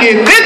que